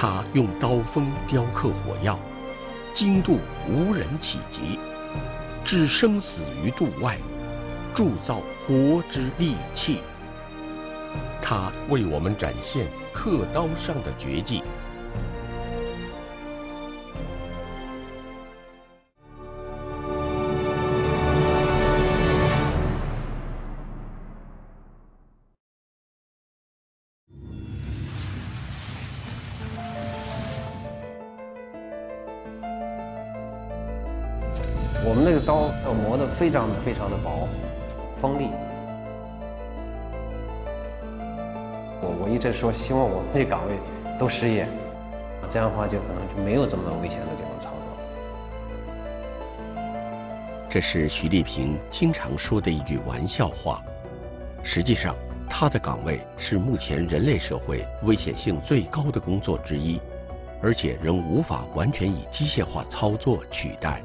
他用刀锋雕刻火药，精度无人企及，置生死于度外，铸造国之利器。他为我们展现刻刀上的绝技。非常非常的薄，锋利。我我一直说希望我们这岗位都失业，这样的话就可能就没有这么危险的这种操作。这是徐立平经常说的一句玩笑话。实际上，他的岗位是目前人类社会危险性最高的工作之一，而且仍无法完全以机械化操作取代。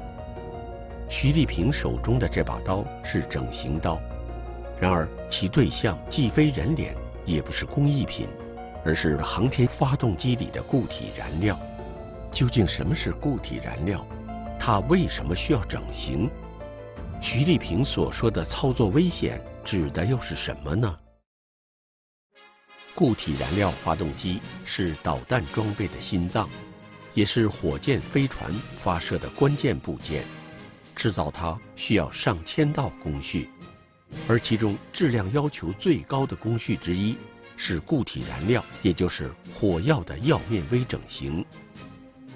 徐立平手中的这把刀是整形刀，然而其对象既非人脸，也不是工艺品，而是航天发动机里的固体燃料。究竟什么是固体燃料？它为什么需要整形？徐立平所说的操作危险，指的又是什么呢？固体燃料发动机是导弹装备的心脏，也是火箭飞船发射的关键部件。制造它需要上千道工序，而其中质量要求最高的工序之一是固体燃料，也就是火药的药面微整形。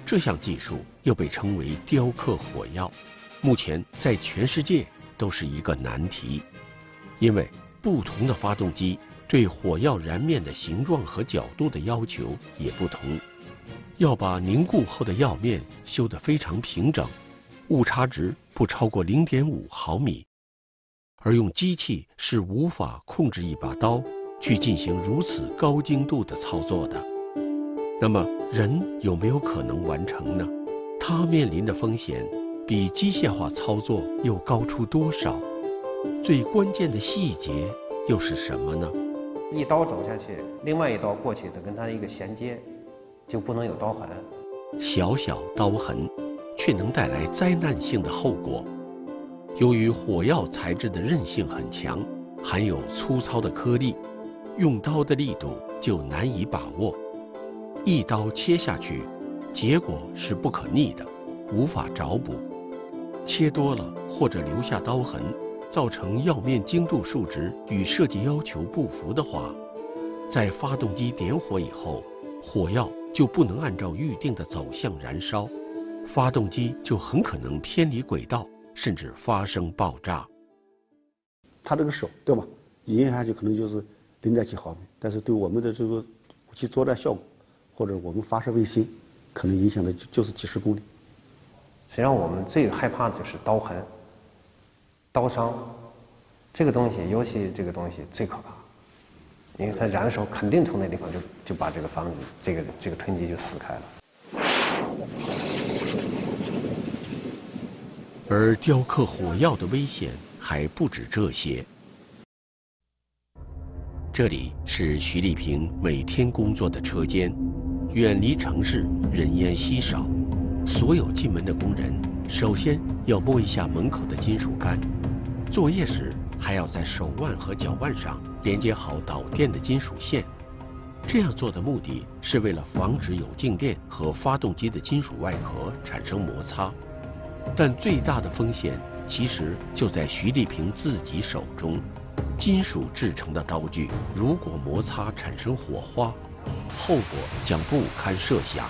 这项技术又被称为雕刻火药，目前在全世界都是一个难题，因为不同的发动机对火药燃面的形状和角度的要求也不同，要把凝固后的药面修得非常平整。误差值不超过零点五毫米，而用机器是无法控制一把刀去进行如此高精度的操作的。那么，人有没有可能完成呢？他面临的风险比机械化操作又高出多少？最关键的细节又是什么呢？一刀走下去，另外一刀过去的跟它一个衔接，就不能有刀痕。小小刀痕。却能带来灾难性的后果。由于火药材质的韧性很强，含有粗糙的颗粒，用刀的力度就难以把握。一刀切下去，结果是不可逆的，无法找补。切多了或者留下刀痕，造成药面精度数值与设计要求不符的话，在发动机点火以后，火药就不能按照预定的走向燃烧。发动机就很可能偏离轨道，甚至发生爆炸。他这个手，对吧？影下去可能就是零点几毫米，但是对我们的这个武器作战效果，或者我们发射卫星，可能影响的就就是几十公里。实际上，我们最害怕的就是刀痕、刀伤，这个东西，尤其这个东西最可怕，因为它燃的时候肯定从那地方就就把这个房子、这个这个臀肌就撕开了。而雕刻火药的危险还不止这些。这里是徐立平每天工作的车间，远离城市，人烟稀少。所有进门的工人首先要摸一下门口的金属杆，作业时还要在手腕和脚腕上连接好导电的金属线。这样做的目的是为了防止有静电和发动机的金属外壳产生摩擦。但最大的风险其实就在徐丽平自己手中。金属制成的刀具如果摩擦产生火花，后果将不堪设想。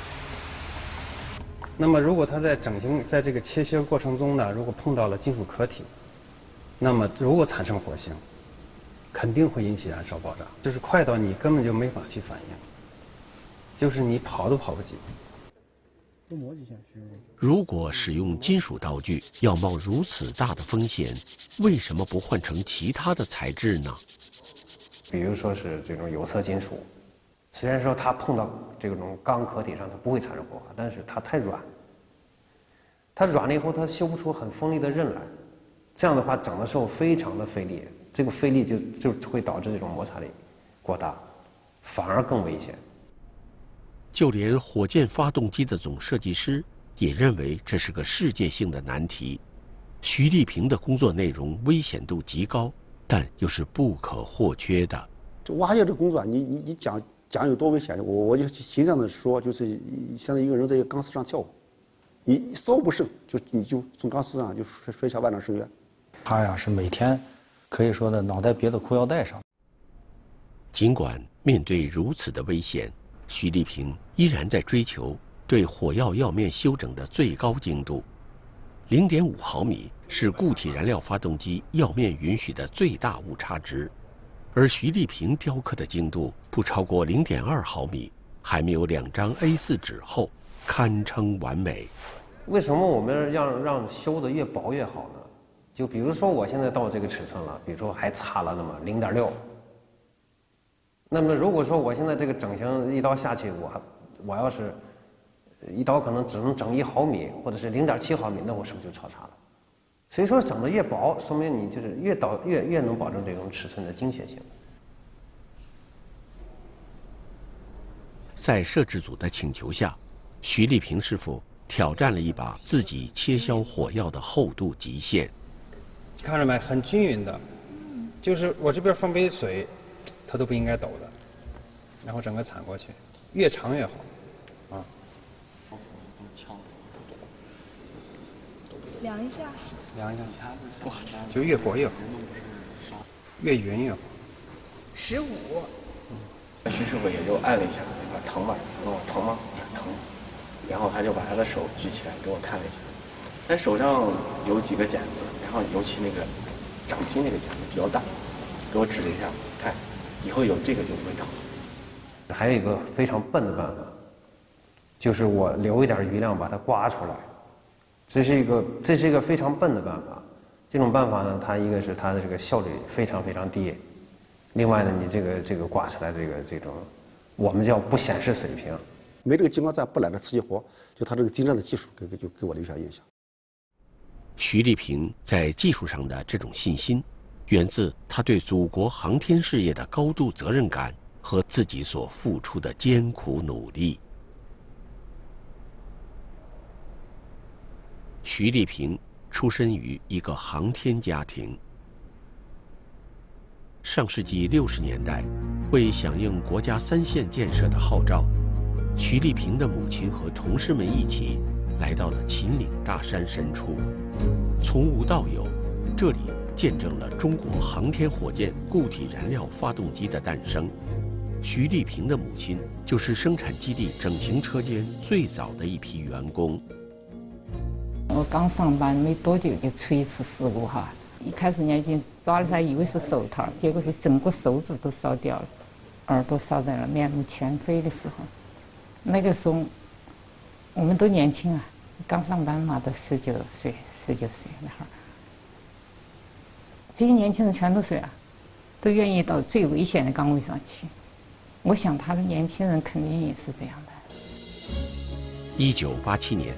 那么，如果它在整形在这个切削过程中呢，如果碰到了金属壳体，那么如果产生火星，肯定会引起燃烧爆炸，就是快到你根本就没法去反应，就是你跑都跑不及。如果使用金属刀具要冒如此大的风险，为什么不换成其他的材质呢？比如说是这种有色金属，虽然说它碰到这种钢壳体上它不会产生火花，但是它太软，它软了以后它修不出很锋利的刃来，这样的话整的时候非常的费力，这个费力就就会导致这种摩擦力过大，反而更危险。就连火箭发动机的总设计师也认为这是个世界性的难题。徐立平的工作内容危险度极高，但又是不可或缺的。这挖掘这工作，你你你讲讲有多危险？我我就形象的说，就是现在一个人在一个钢丝上跳舞，你稍不慎就你就从钢丝上就摔摔下万丈深渊。他呀是每天可以说的脑袋别在裤腰带上。尽管面对如此的危险，徐立平依然在追求对火药药面修整的最高精度。零点五毫米是固体燃料发动机药面允许的最大误差值，而徐立平雕刻的精度不超过零点二毫米，还没有两张 A 四纸厚，堪称完美。为什么我们要让修的越薄越好呢？就比如说我现在到这个尺寸了，比如说还差了那么零点六。那么如果说我现在这个整形一刀下去，我我要是一刀可能只能整一毫米，或者是零点七毫米，那我是不是就超差了？所以说整的越薄，说明你就是越导越越能保证这种尺寸的精确性。在摄制组的请求下，徐丽萍师傅挑战了一把自己切削火药的厚度极限。看着没，很均匀的，就是我这边放杯水。它都不应该抖的，然后整个铲过去，越长越好，啊。量一下。量一下。哇，就越薄越好，越匀越好。十五。徐师傅也就按了一下，说疼吗？问我疼吗？疼。然后他就把他的手举起来给我看了一下，他手上有几个茧子，然后尤其那个掌心那个茧子比较大，给我指了一下，看。以后有这个就不会疼。还有一个非常笨的办法，就是我留一点余量把它刮出来。这是一个这是一个非常笨的办法。这种办法呢，它一个是它的这个效率非常非常低，另外呢，你这个这个刮出来这个这种，我们叫不显示水平。没这个金刚钻不揽这瓷器活，就他这个精湛的技术给给就给我留下印象。徐立平在技术上的这种信心。源自他对祖国航天事业的高度责任感和自己所付出的艰苦努力。徐立平出身于一个航天家庭。上世纪六十年代，为响应国家三线建设的号召，徐立平的母亲和同事们一起来到了秦岭大山深处，从无到有，这里。见证了中国航天火箭固体燃料发动机的诞生。徐立平的母亲就是生产基地整形车间最早的一批员工。我刚上班没多久就出一次事故哈，一开始年轻抓了他以为是手套，结果是整个手指都烧掉了，耳朵烧在了，面目全非的时候，那个时候我们都年轻啊，刚上班嘛，都十九岁、十九岁那会儿。这些年轻人全都是啊，都愿意到最危险的岗位上去。我想，他的年轻人肯定也是这样的。一九八七年，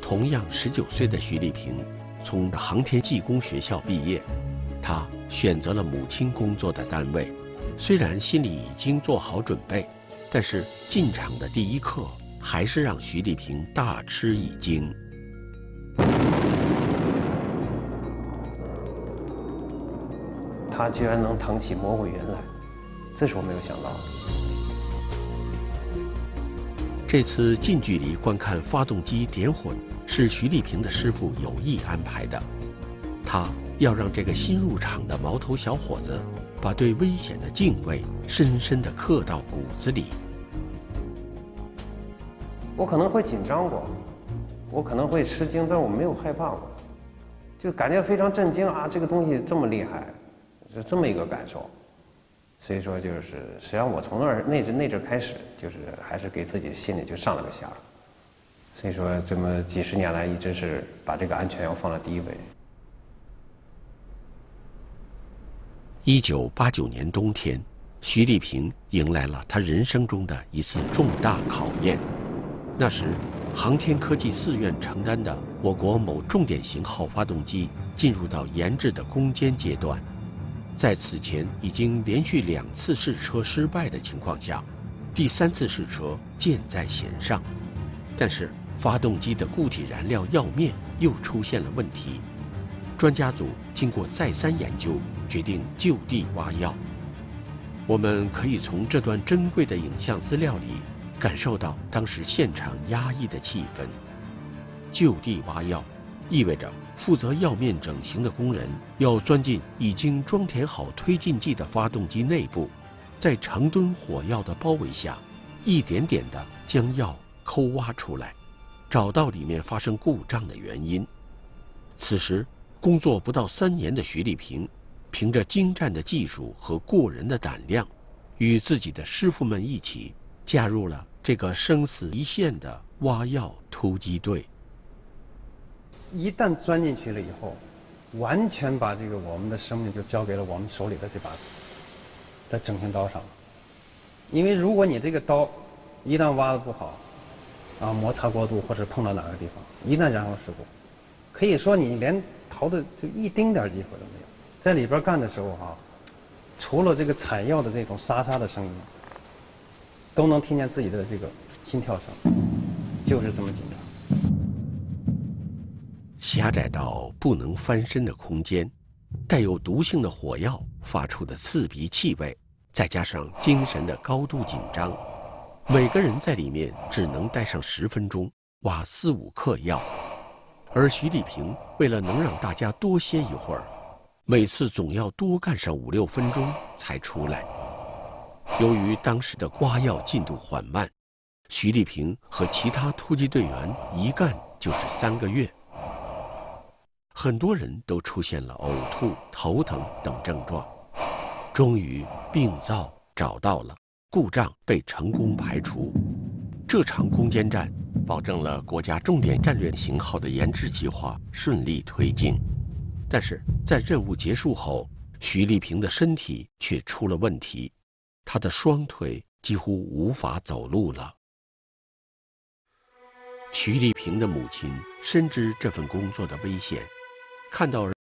同样十九岁的徐立平从航天技工学校毕业，他选择了母亲工作的单位。虽然心里已经做好准备，但是进场的第一刻还是让徐立平大吃一惊。他居然能腾起魔鬼云来，这是我没有想到的。这次近距离观看发动机点火，是徐丽萍的师傅有意安排的。他要让这个新入场的毛头小伙子，把对危险的敬畏深深地刻到骨子里。我可能会紧张过，我可能会吃惊，但我没有害怕过，就感觉非常震惊啊！这个东西这么厉害。是这么一个感受，所以说就是，实际上我从那儿那阵那阵开始，就是还是给自己心里就上了个弦儿。所以说，这么几十年来一直是把这个安全要放在第一位。一九八九年冬天，徐立平迎来了他人生中的一次重大考验。那时，航天科技四院承担的我国某重点型号发动机进入到研制的攻坚阶段。在此前已经连续两次试车失败的情况下，第三次试车箭在弦上，但是发动机的固体燃料药面又出现了问题。专家组经过再三研究，决定就地挖药。我们可以从这段珍贵的影像资料里感受到当时现场压抑的气氛。就地挖药，意味着负责药面整形的工人要钻进已经装填好推进剂的发动机内部，在成吨火药的包围下，一点点地将药抠挖出来，找到里面发生故障的原因。此时。工作不到三年的徐丽萍，凭着精湛的技术和过人的胆量，与自己的师傅们一起加入了这个生死一线的挖药突击队。一旦钻进去了以后，完全把这个我们的生命就交给了我们手里的这把的整形刀上了。因为如果你这个刀一旦挖的不好，啊，摩擦过度或者碰到哪个地方，一旦燃烧事故，可以说你连。逃的就一丁点机会都没有，在里边干的时候哈，除了这个采药的这种沙沙的声音，都能听见自己的这个心跳声，就是这么紧张。狭窄到不能翻身的空间，带有毒性的火药发出的刺鼻气味，再加上精神的高度紧张，每个人在里面只能待上十分钟，挖四五克药。而徐丽萍为了能让大家多歇一会儿，每次总要多干上五六分钟才出来。由于当时的刮药进度缓慢，徐丽萍和其他突击队员一干就是三个月。很多人都出现了呕吐、头疼等症状。终于，病灶找到了，故障被成功排除。这场攻坚战。保证了国家重点战略型号的研制计划顺利推进，但是在任务结束后，徐丽萍的身体却出了问题，她的双腿几乎无法走路了。徐丽萍的母亲深知这份工作的危险，看到。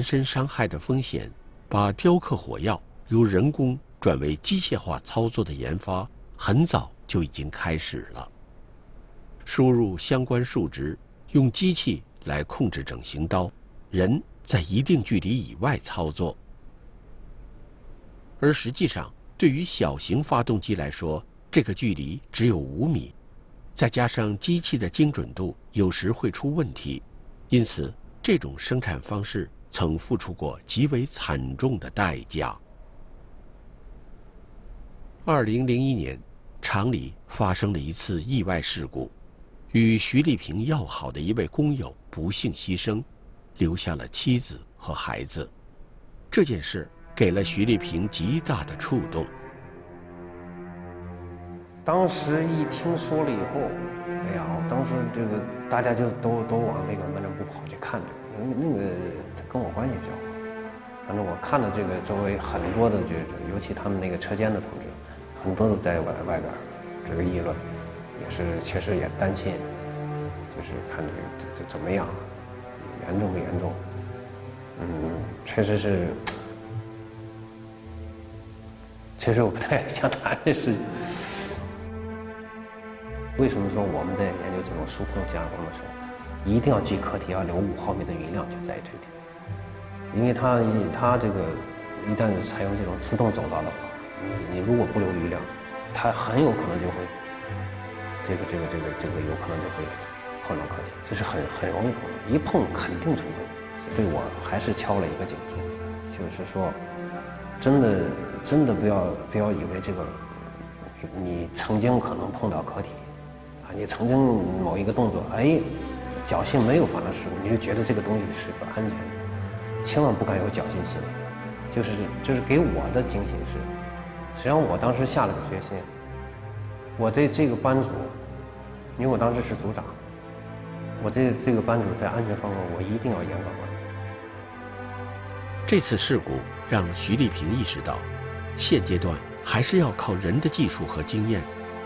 人身伤害的风险，把雕刻火药由人工转为机械化操作的研发，很早就已经开始了。输入相关数值，用机器来控制整形刀，人在一定距离以外操作。而实际上，对于小型发动机来说，这个距离只有五米，再加上机器的精准度有时会出问题，因此这种生产方式曾付出过极为惨重的代价。二零零一年，厂里发生了一次意外事故，与徐立平要好的一位工友不幸牺牲，留下了妻子和孩子。这件事。给了徐立平极大的触动。当时一听说了以后，哎呀，当时这个大家就都都往那个门诊部跑去看这个，因为那个跟我关系比较好。反正我看到这个周围很多的，就是尤其他们那个车间的同志，很多都在外外边这个议论，也是确实也担心，就是看这个这这怎么样，严重不严重？嗯，确实是。其实我不太想谈这事情。为什么说我们在研究这种数控加工的时候，一定要距壳体要留五毫米的余量，就在于这点。因为它它这个一旦采用这种自动走道的话，你你如果不留余量，它很有可能就会这个这个这个这个有可能就会碰到壳体，这是很很容易碰，一碰肯定出问题。对我还是敲了一个警钟，就是说。真的，真的不要不要以为这个，你曾经可能碰到壳体，啊，你曾经某一个动作，哎，侥幸没有发生事故，你就觉得这个东西是个安全的，千万不敢有侥幸心理。就是就是给我的警醒是，实际上我当时下了个决心，我对这个班组，因为我当时是组长，我这这个班组在安全方面我一定要严格管理。这次事故。让徐立平意识到，现阶段还是要靠人的技术和经验，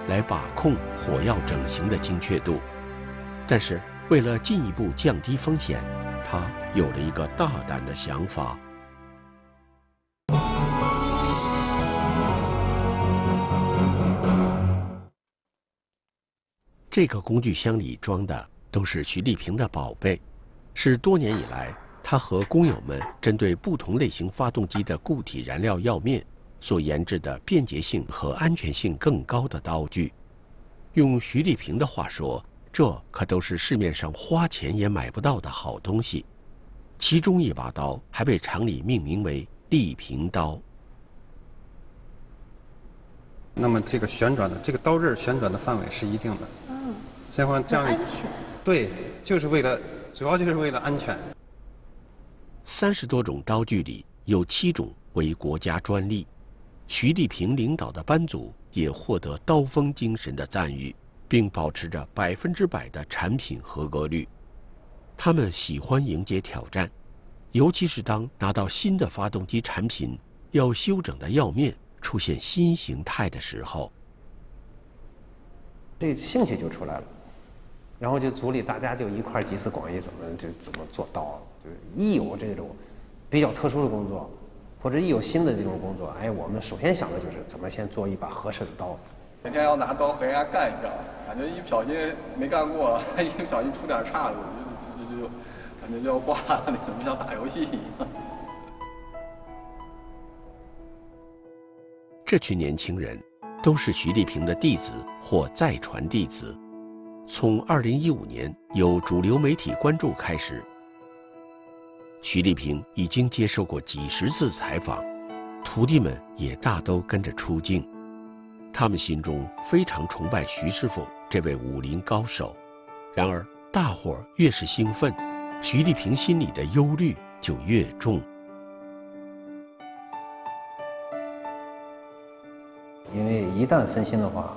来把控火药整形的精确度。但是，为了进一步降低风险，他有了一个大胆的想法。这个工具箱里装的都是徐立平的宝贝，是多年以来。他和工友们针对不同类型发动机的固体燃料药面所研制的便捷性和安全性更高的刀具，用徐立平的话说，这可都是市面上花钱也买不到的好东西。其中一把刀还被厂里命名为“立平刀”。那么这个旋转的这个刀刃旋转的范围是一定的。嗯。先放这样。安全。对，就是为了，主要就是为了安全。三十多种刀具里有七种为国家专利，徐丽萍领导的班组也获得“刀锋精神”的赞誉，并保持着百分之百的产品合格率。他们喜欢迎接挑战，尤其是当拿到新的发动机产品要修整的要面出现新形态的时候，这兴趣就出来了。然后就组里大家就一块集思广益，怎么就怎么做刀。就是一有这种比较特殊的工作，或者一有新的这种工作，哎，我们首先想的就是怎么先做一把合适的刀。每天要拿刀和人家干一下，感觉一不小心没干过，一不小心出点岔子，就感觉就要挂了，那种像打游戏一样。这群年轻人都是徐立平的弟子或再传弟子。从二零一五年有主流媒体关注开始。徐立平已经接受过几十次采访，徒弟们也大都跟着出镜，他们心中非常崇拜徐师傅这位武林高手。然而，大伙儿越是兴奋，徐丽萍心里的忧虑就越重。因为一旦分心的话，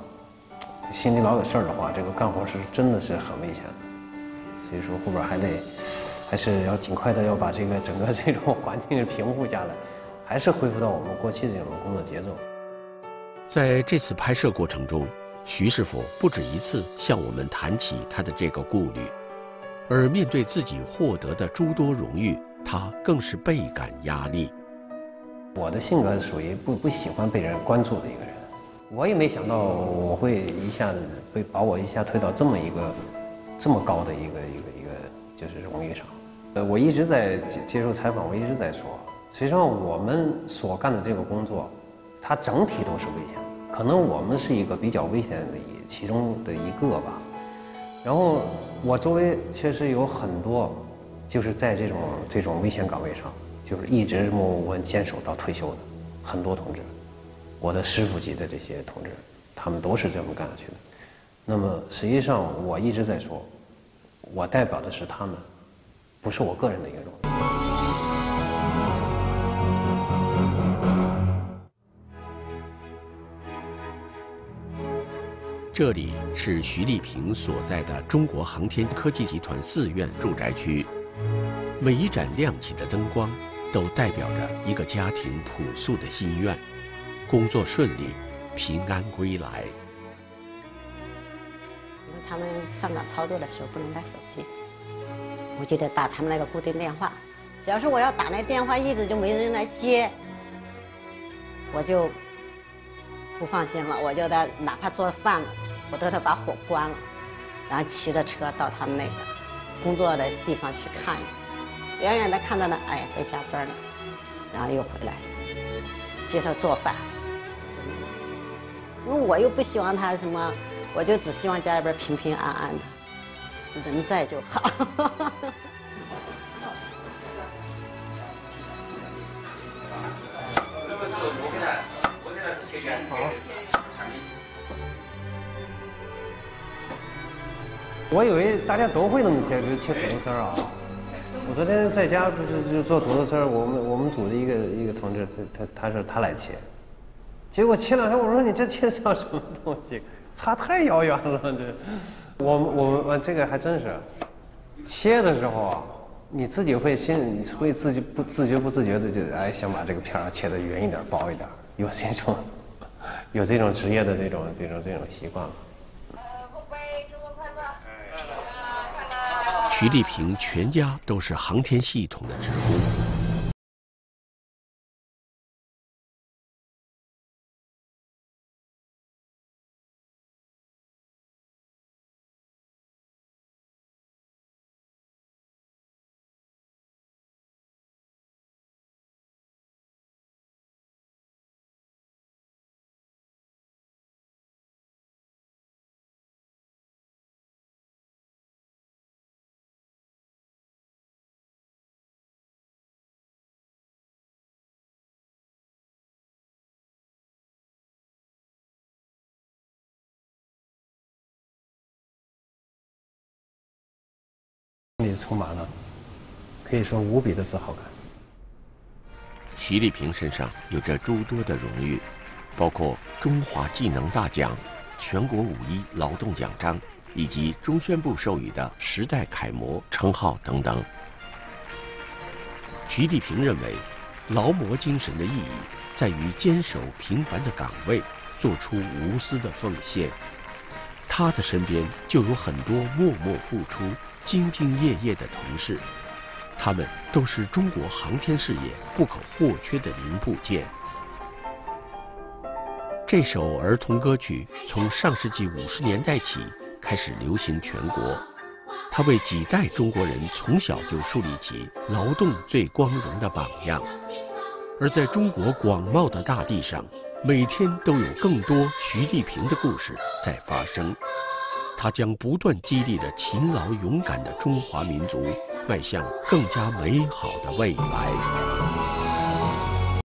心里老有事儿的话，这个干活是真的是很危险的。所以说，后边还得。还是要尽快的要把这个整个这种环境平复下来，还是恢复到我们过去的这种工作节奏。在这次拍摄过程中，徐师傅不止一次向我们谈起他的这个顾虑，而面对自己获得的诸多荣誉，他更是倍感压力。我的性格属于不不喜欢被人关注的一个人，我也没想到我会一下子会把我一下推到这么一个这么高的一个一个一个就是荣誉上。呃，我一直在接受采访，我一直在说，实际上我们所干的这个工作，它整体都是危险的，可能我们是一个比较危险的一其中的一个吧。然后我周围确实有很多，就是在这种这种危险岗位上，就是一直默默无闻坚守到退休的很多同志，我的师傅级的这些同志，他们都是这么干下去的。那么实际上我一直在说，我代表的是他们，不是我个人的一个荣誉。这里是徐立平所在的中国航天科技集团四院住宅区，每一盏亮起的灯光，都代表着一个家庭朴素的心愿：工作顺利，平安归来。因为他们上岗操作的时候不能带手机，我就得打他们那个固定电话。只要是我要打那电话，一直就没人来接，我就不放心了。我就得哪怕做饭了，我都他把火关了，然后骑着车到他们那个工作的地方去看一眼。远远的看到呢，哎，在加班呢，然后又回来接着做饭。因为我又不希望他什么，我就只希望家里边平平安安的，人在就好。我以为大家都会那么切，比如切土豆丝儿啊。我昨天在家就是就做土豆丝儿，我们我们组的一个一个同志，他他他说他来切，结果切两天，我说你这切像什么东西？差太遥远了，这。我们我们这个还真是，切的时候啊，你自己会心会自己不自觉不自觉的就哎想把这个片儿切的圆一点薄一点，有这种有这种职业的这种这种这种习惯徐丽萍全家都是航天系统的职工。充满了可以说无比的自豪感。徐立平身上有着诸多的荣誉，包括中华技能大奖、全国五一劳动奖章，以及中宣部授予的时代楷模称号等等。徐立平认为，劳模精神的意义在于坚守平凡的岗位，做出无私的奉献。他的身边就有很多默默付出、兢兢业业的同事，他们都是中国航天事业不可或缺的零部件。这首儿童歌曲从上世纪五十年代起开始流行全国，它为几代中国人从小就树立起劳动最光荣的榜样。而在中国广袤的大地上，每天都有更多徐丽萍的故事在发生，她将不断激励着勤劳勇敢的中华民族，迈向更加美好的未来。